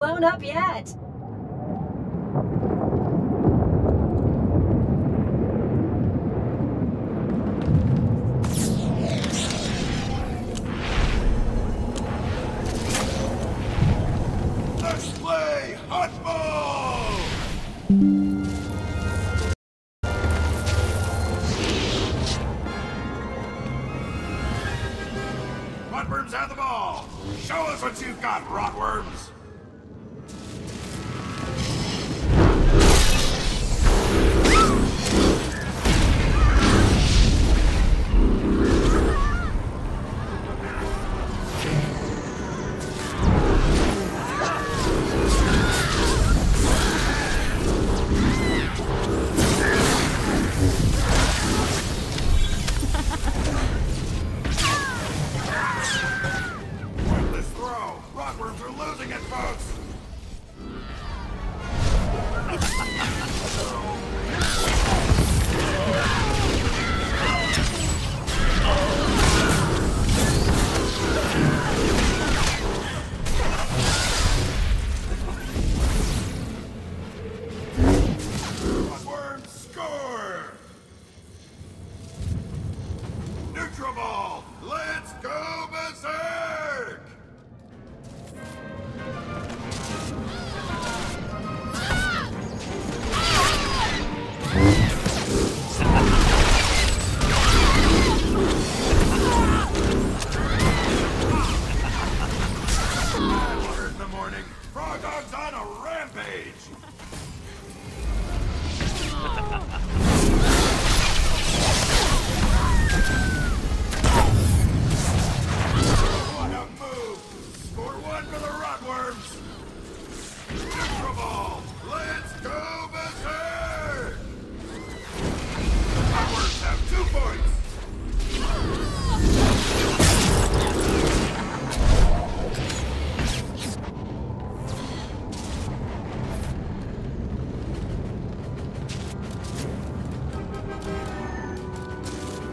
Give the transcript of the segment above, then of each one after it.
blown up yet. Let's play hot ball! Rotworms have the ball! Show us what you've got, Rotworms!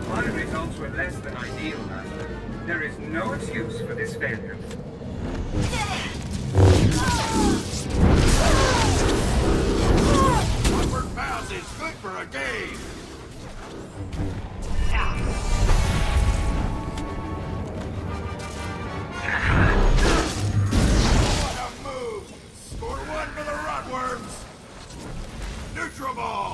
My results were less than ideal, Master. There is no excuse for this failure. Rotworm bounce is good for a game! What a move! Score one for the Rotworms! Neutral ball!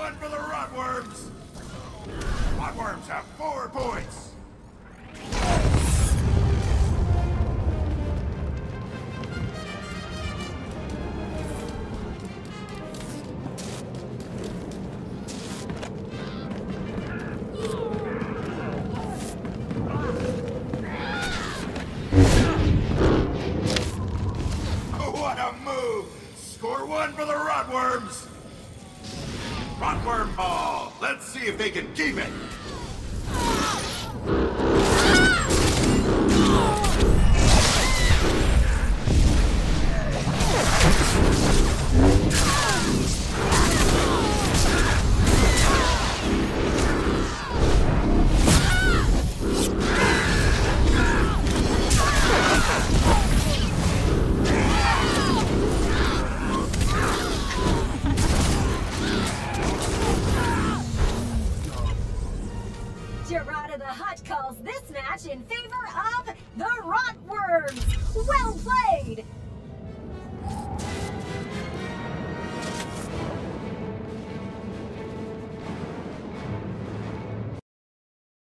One for the Rotworms! Rotworms have four points! What a move! Score one for the Rotworms! Rotworm ball! Let's see if they can keep it! Gerada the Hutt calls this match in favor of the Rotworms. Well played!